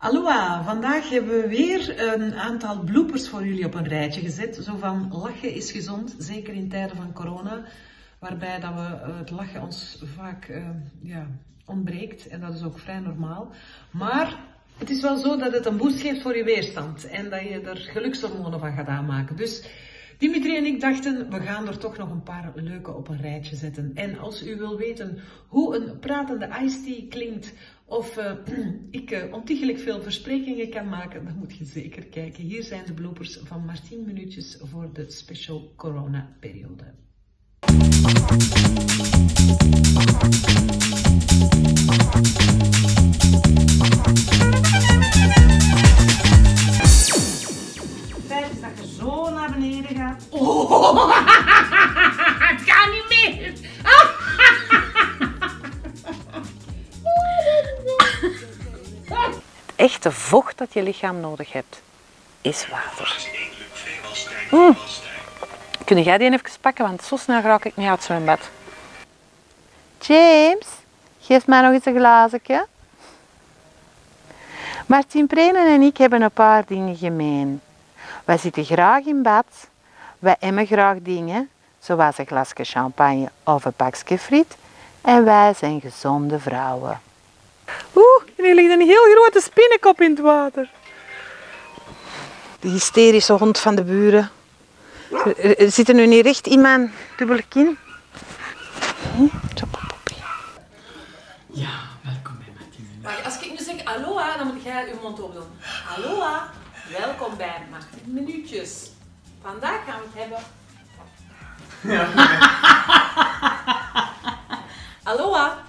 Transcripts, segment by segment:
Aloha, vandaag hebben we weer een aantal bloopers voor jullie op een rijtje gezet. Zo van lachen is gezond, zeker in tijden van corona, waarbij dat we eh, het lachen ons vaak uh, ja, ontbreekt en dat is ook vrij normaal. Maar het is wel zo dat het een boost geeft voor je weerstand en dat je er gelukshormonen van gaat aanmaken. Dus Dimitri en ik dachten, we gaan er toch nog een paar leuke op een rijtje zetten. En als u wil weten hoe een pratende iced tea klinkt, of uh, ik uh, ontiegelijk veel versprekingen kan maken, dan moet je zeker kijken. Hier zijn de bloopers van maar 10 minuutjes voor de special corona periode. Is dat je zo naar beneden gaat. Oh, echte vocht dat je lichaam nodig hebt, is water. Mm. Kun jij die even pakken, want zo snel raak ik niet uit het zwembad. James, geef mij nog eens een glazenje. Martin Prenen en ik hebben een paar dingen gemeen. Wij zitten graag in bad, wij emmen graag dingen, zoals een glasje champagne of een pakje friet. En wij zijn gezonde vrouwen. Oeh, en hier ligt een heel spinnenkop in het water. De hysterische hond van de buren. Er zit er nu niet recht in mijn dubbele kin. Ja, welkom bij Martin. Maar als ik nu zeg aloha, dan moet jij je mond open doen. Aloha, welkom bij Martin Minuutjes. Vandaag gaan we het hebben... Ja. aloha.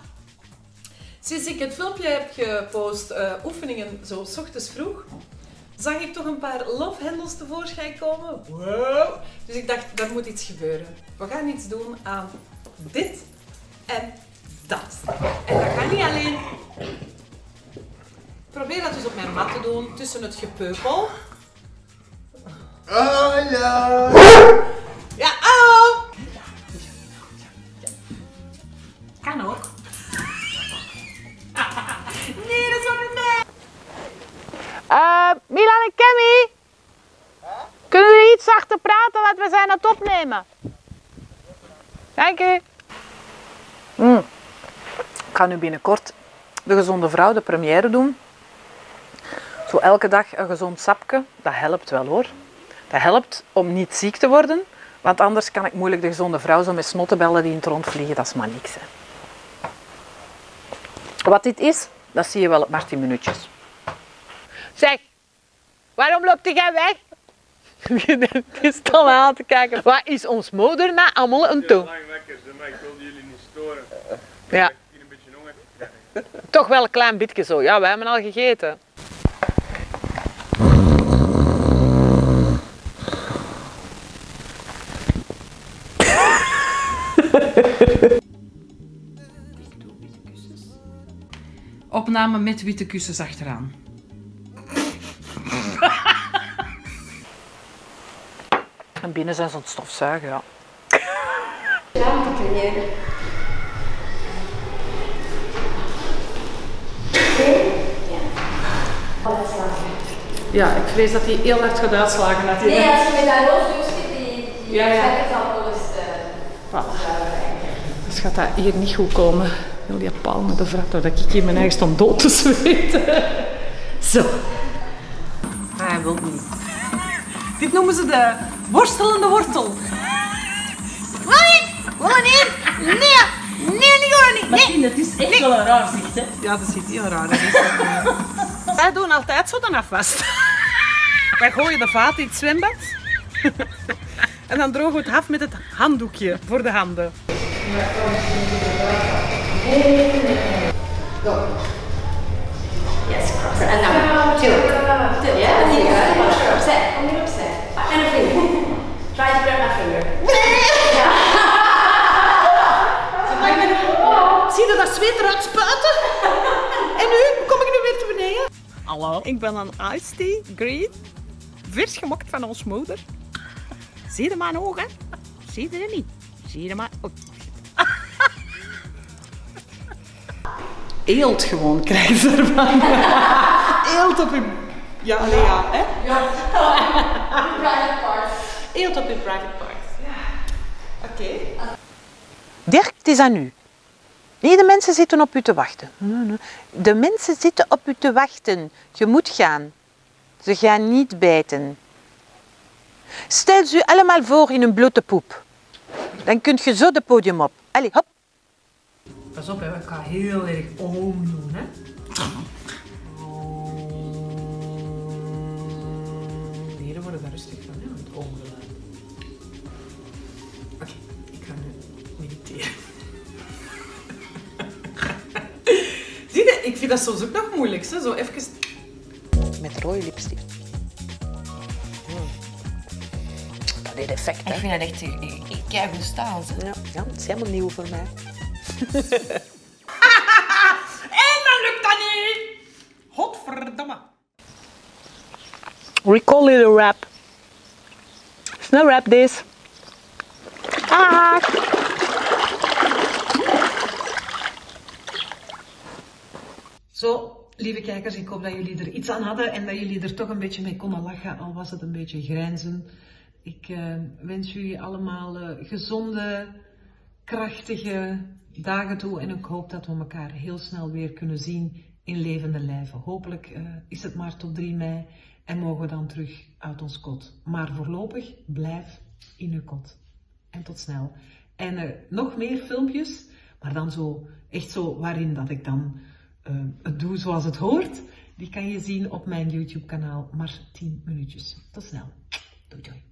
Sinds ik het filmpje heb gepost, uh, oefeningen zo s ochtends vroeg, zag ik toch een paar love handles tevoorschijn komen. Wow. Dus ik dacht, er moet iets gebeuren. We gaan iets doen aan dit en dat. En dat kan niet alleen. Probeer dat dus op mijn mat te doen, tussen het gepeupel. Oh Iets zachter praten, want we zijn aan het opnemen. Dank u. Mm. Ik ga nu binnenkort de gezonde vrouw, de première doen. Zo elke dag een gezond sapje, dat helpt wel hoor. Dat helpt om niet ziek te worden, want anders kan ik moeilijk de gezonde vrouw zo met snottenbellen die in het rond vliegen, dat is maar niks. Hè. Wat dit is, dat zie je wel op maar 10 minuutjes. Zeg, waarom loopt jij weg? Het is dan aan te kijken. Wat is ons moeder na allemaal een wekker, maar ik wilde jullie niet storen. Ja. Ik een beetje honger. Toch wel een klein beetje zo. Ja, wij hebben al gegeten. Opname met witte kussens achteraan. En binnen zijn ze aan het stofzuigen, ja. Ja, ik vrees dat hij heel hard gaat uitslagen natuurlijk. Nee, als je met dat roos zit, die, die Ja, ja. het al eens Voilà. Dus gaat dat hier niet goed komen. Heel die paal met de vrat, dat ik hier mijn eigen stond dood te zweten. Zo. Hij wil niet. Dit noemen ze de worstelende wortel. Nee, gewoon niet. Nee, nee, niet gewoon niet. Nee. Martien, het is echt wel een raar zicht, hè? Ja, dat ziet heel raar uit. Wij doen altijd zo dan afwas. Wij gooien de vaat in het zwembad. En dan drogen we het af met het handdoekje voor de handen. Yes, cross it. En dan, chill. Chill, ja? Zie je, hè? Opzij, kom hier opzij. En een vinger. Try to grab my finger. Zie je dat zweet eruit spuiten? En nu kom ik nu weer te beneden. Hallo, ik ben een iced tea, green, vers gemokt van ons moeder. Zie je mijn ogen? Zie je er niet? Zie je maar. Oh. Eelt gewoon krijgen ze ervan. eelt op uw... Ja, nee, ja, hè? Private parts. Eelt op uw private parts. Ja. Oké. Dirk, het is aan u. Nee, de mensen zitten op u te wachten. De mensen zitten op u te wachten. Je moet gaan. Ze gaan niet bijten. Stel ze u allemaal voor in een blote poep. Dan kunt je zo de podium op. Allee, hop. Pas op, hè. ik ga heel erg oom doen. Hè. De heren worden daar rustig van, hè, aan het oom Ik dat soms ook nog moeilijk. Hè? Zo even... Met rode lipstift. Dat heeft effect, hè? Ik vind dat echt kei goed staan. ze. Ja, ja, het is helemaal nieuw voor mij. En dan lukt dat niet! Godverdomme. We call it a wrap. Snel wrap this. Ah. Zo, lieve kijkers, ik hoop dat jullie er iets aan hadden en dat jullie er toch een beetje mee konden lachen, al was het een beetje grijnzen. Ik eh, wens jullie allemaal eh, gezonde, krachtige dagen toe en ik hoop dat we elkaar heel snel weer kunnen zien in levende lijven. Hopelijk eh, is het maar tot 3 mei en mogen we dan terug uit ons kot. Maar voorlopig blijf in uw kot. En tot snel. En nog meer filmpjes, maar dan zo, echt zo waarin dat ik dan eh, het doe zoals het hoort. Die kan je zien op mijn YouTube kanaal, maar 10 minuutjes. Tot snel. Doei doei.